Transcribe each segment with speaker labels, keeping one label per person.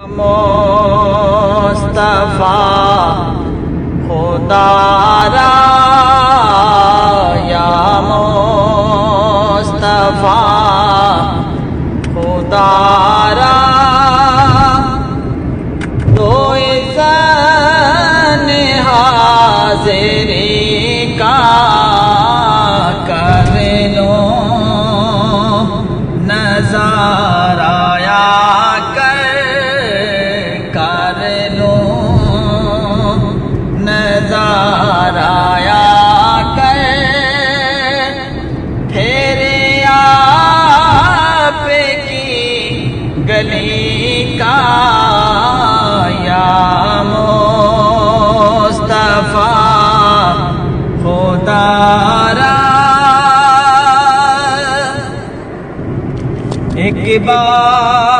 Speaker 1: مصطفیٰ خدا را یا مصطفیٰ کا یا مصطفیٰ خدا را۔ ایک بار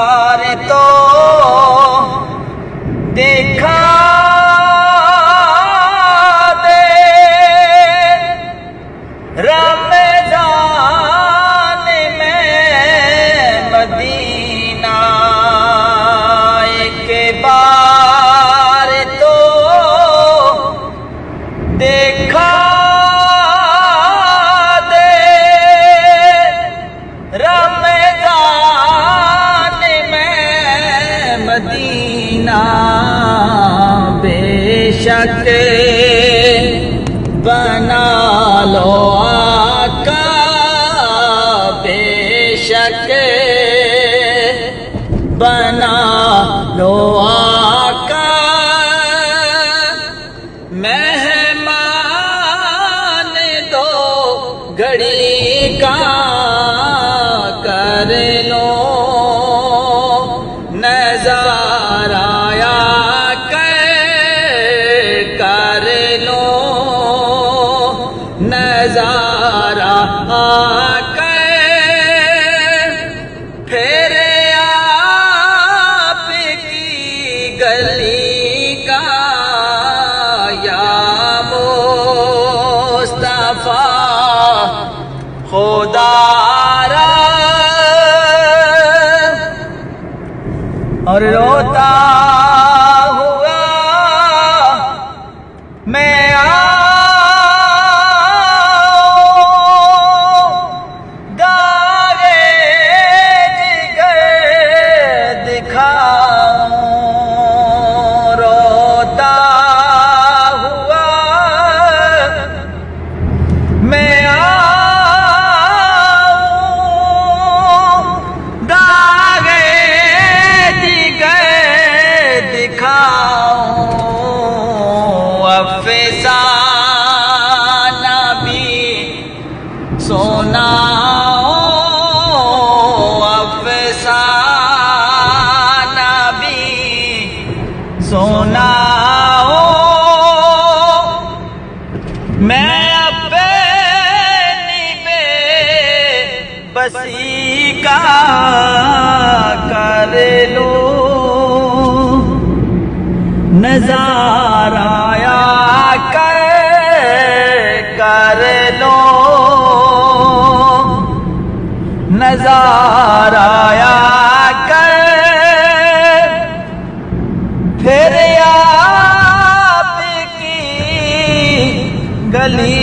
Speaker 1: شک بنا لو آقا بے شک بنا لو آقا مہمان دو گھڑی کا اور روتا ہوا میں آ دکھاؤں افسانہ بھی سونا افسانہ بھی سونا میں اپنی بے بسی کا کر لو نظارہ نظار آیا کر۔ پھر آپ کی گلی